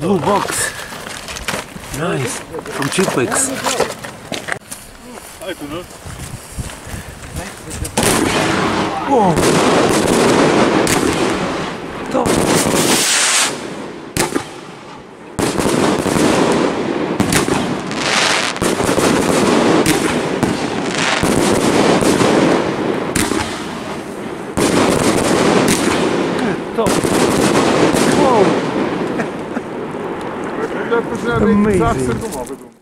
Blue box. Nice. From Chupex. Wow. To. To. Wow. Amazing.